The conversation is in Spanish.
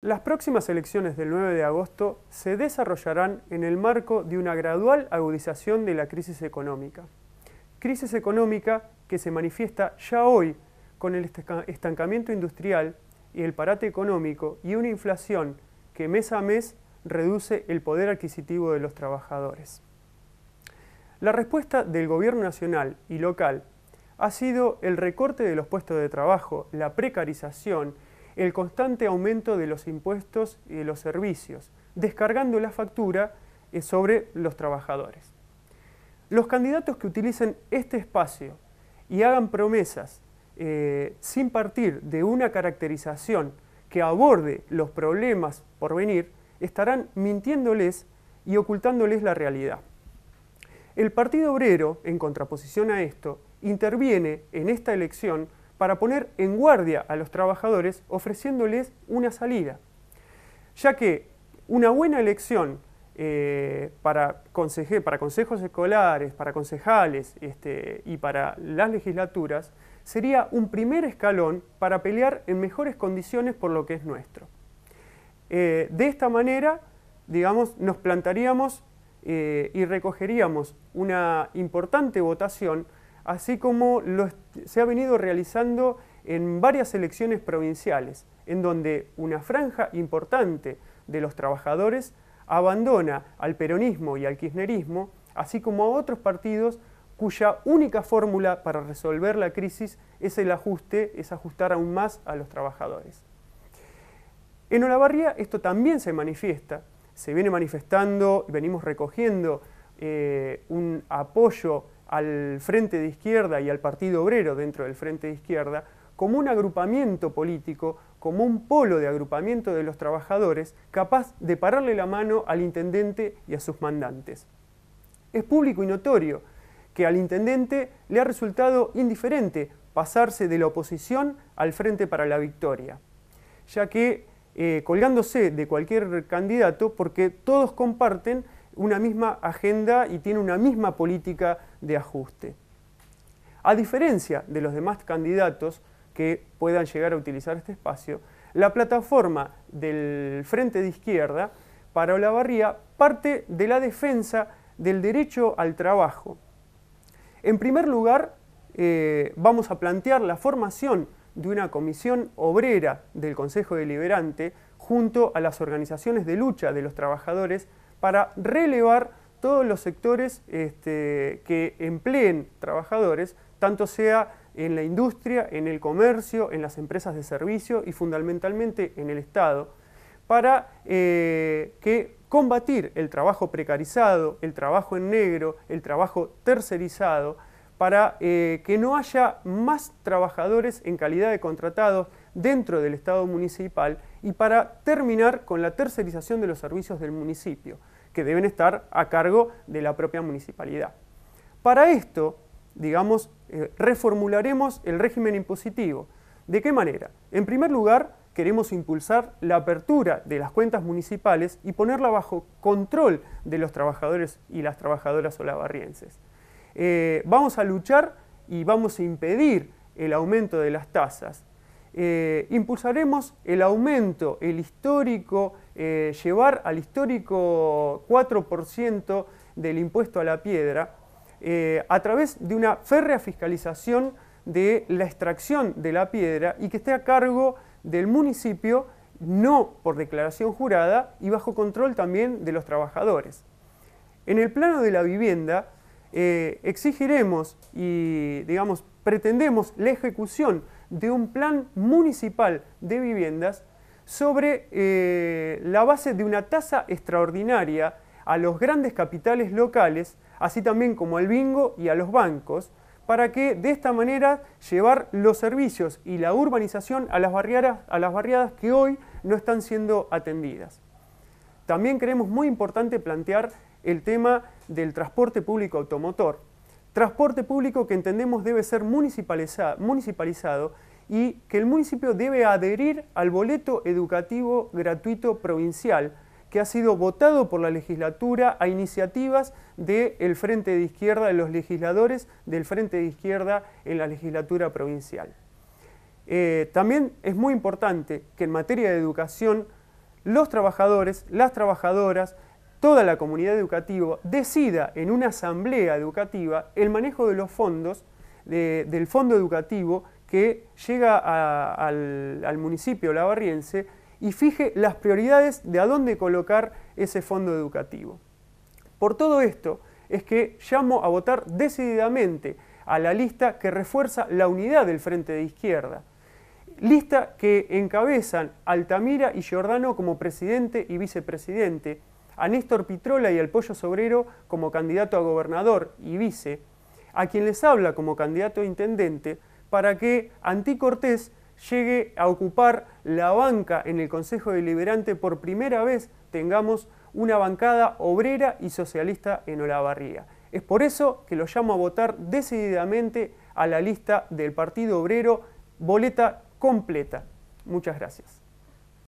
Las próximas elecciones del 9 de agosto se desarrollarán en el marco de una gradual agudización de la crisis económica. Crisis económica que se manifiesta ya hoy con el estancamiento industrial y el parate económico y una inflación que mes a mes reduce el poder adquisitivo de los trabajadores. La respuesta del gobierno nacional y local ha sido el recorte de los puestos de trabajo, la precarización el constante aumento de los impuestos y de los servicios, descargando la factura eh, sobre los trabajadores. Los candidatos que utilicen este espacio y hagan promesas eh, sin partir de una caracterización que aborde los problemas por venir, estarán mintiéndoles y ocultándoles la realidad. El Partido Obrero, en contraposición a esto, interviene en esta elección para poner en guardia a los trabajadores ofreciéndoles una salida, ya que una buena elección eh, para, consejos escolares, para concejales este, y para las legislaturas sería un primer escalón para pelear en mejores condiciones por lo que es nuestro. Eh, de esta manera, digamos, nos plantaríamos eh, y recogeríamos una importante votación así como se ha venido realizando en varias elecciones provinciales, en donde una franja importante de los trabajadores abandona al peronismo y al kirchnerismo, así como a otros partidos cuya única fórmula para resolver la crisis es el ajuste, es ajustar aún más a los trabajadores. En Olavarría esto también se manifiesta, se viene manifestando, venimos recogiendo eh, un apoyo al Frente de Izquierda y al Partido Obrero dentro del Frente de Izquierda como un agrupamiento político, como un polo de agrupamiento de los trabajadores capaz de pararle la mano al intendente y a sus mandantes. Es público y notorio que al intendente le ha resultado indiferente pasarse de la oposición al Frente para la Victoria, ya que eh, colgándose de cualquier candidato porque todos comparten una misma agenda y tiene una misma política de ajuste. A diferencia de los demás candidatos que puedan llegar a utilizar este espacio, la plataforma del Frente de Izquierda para Olavarría parte de la defensa del derecho al trabajo. En primer lugar, eh, vamos a plantear la formación de una comisión obrera del Consejo Deliberante junto a las organizaciones de lucha de los trabajadores para relevar todos los sectores este, que empleen trabajadores, tanto sea en la industria, en el comercio, en las empresas de servicio y fundamentalmente en el Estado, para eh, que combatir el trabajo precarizado, el trabajo en negro, el trabajo tercerizado, para eh, que no haya más trabajadores en calidad de contratados dentro del Estado municipal y para terminar con la tercerización de los servicios del municipio, que deben estar a cargo de la propia municipalidad. Para esto, digamos, eh, reformularemos el régimen impositivo. ¿De qué manera? En primer lugar, queremos impulsar la apertura de las cuentas municipales y ponerla bajo control de los trabajadores y las trabajadoras olavarrienses. Eh, vamos a luchar y vamos a impedir el aumento de las tasas. Eh, impulsaremos el aumento, el histórico, eh, llevar al histórico 4% del impuesto a la piedra a través de una férrea fiscalización de la extracción de la piedra y que esté a cargo del municipio, no por declaración jurada y bajo control también de los trabajadores. En el plano de la vivienda, eh, exigiremos y, digamos, pretendemos la ejecución de un plan municipal de viviendas sobre eh, la base de una tasa extraordinaria a los grandes capitales locales, así también como al bingo y a los bancos, para que de esta manera llevar los servicios y la urbanización a las, a las barriadas que hoy no están siendo atendidas. También creemos muy importante plantear el tema del transporte público automotor. Transporte público que entendemos debe ser municipalizado y que el municipio debe adherir al boleto educativo gratuito provincial que ha sido votado por la legislatura a iniciativas del Frente de Izquierda, de los legisladores del Frente de Izquierda en la legislatura provincial. Eh, también es muy importante que en materia de educación los trabajadores, las trabajadoras, toda la comunidad educativa decida en una asamblea educativa el manejo de los fondos del fondo educativo que llega al, al, municipio lavarriense y fije las prioridades de a dónde colocar ese fondo educativo. Por todo esto es que llamo a votar decididamente a la lista que refuerza la unidad del Frente de Izquierda. Lista que encabezan Altamira y Giordano como presidente y vicepresidente, a Néstor Pitrola y al Pollo Sobrero como candidato a gobernador y vice, a quien les habla como candidato a intendente, para que Antí Cortés llegue a ocupar la banca en el Consejo Deliberante por primera vez tengamos una bancada obrera y socialista en Olavarría. Es por eso que lo llamo a votar decididamente a la lista del Partido Obrero, boleta completa. Muchas gracias.